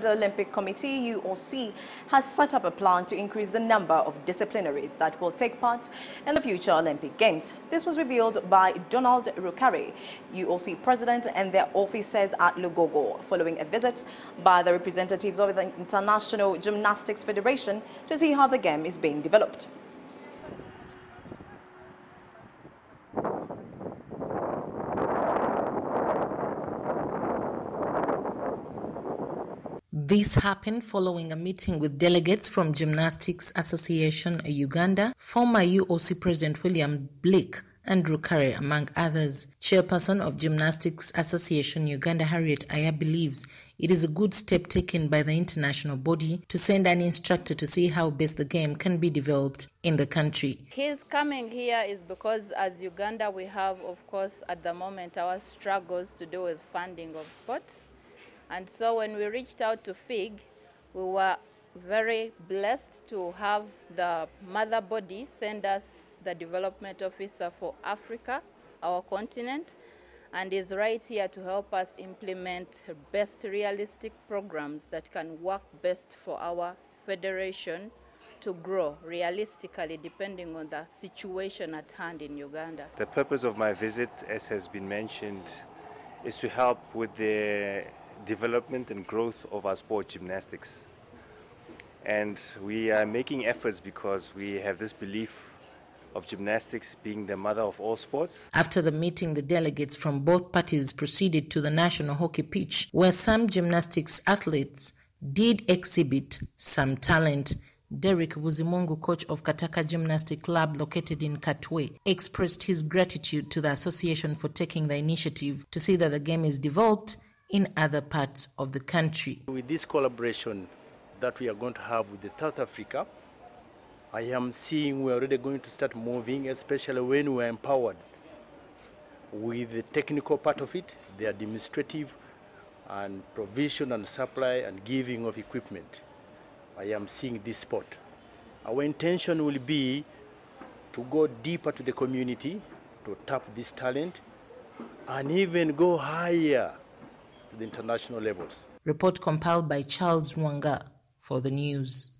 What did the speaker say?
The Olympic Committee, UOC, has set up a plan to increase the number of disciplinaries that will take part in the future Olympic Games. This was revealed by Donald Rukare, UOC president, and their officers at Lugogo, following a visit by the representatives of the International Gymnastics Federation to see how the game is being developed. This happened following a meeting with delegates from Gymnastics Association Uganda, former UOC President William Blick, Andrew Curry, among others. Chairperson of Gymnastics Association Uganda, Harriet Aya, believes it is a good step taken by the international body to send an instructor to see how best the game can be developed in the country. His coming here is because, as Uganda, we have, of course, at the moment, our struggles to do with funding of sports. And so when we reached out to FIG, we were very blessed to have the mother body send us the development officer for Africa, our continent, and is right here to help us implement best realistic programs that can work best for our federation to grow realistically depending on the situation at hand in Uganda. The purpose of my visit, as has been mentioned, is to help with the development and growth of our sport gymnastics. And we are making efforts because we have this belief of gymnastics being the mother of all sports. After the meeting, the delegates from both parties proceeded to the national hockey pitch, where some gymnastics athletes did exhibit some talent. Derek Buzimungu, coach of Kataka Gymnastic Club located in Katwe, expressed his gratitude to the association for taking the initiative to see that the game is developed in other parts of the country. With this collaboration that we are going to have with South Africa, I am seeing we're already going to start moving, especially when we're empowered with the technical part of it, the administrative and provision and supply and giving of equipment. I am seeing this spot. Our intention will be to go deeper to the community, to tap this talent, and even go higher the international levels. Report compiled by Charles Wanga for the news.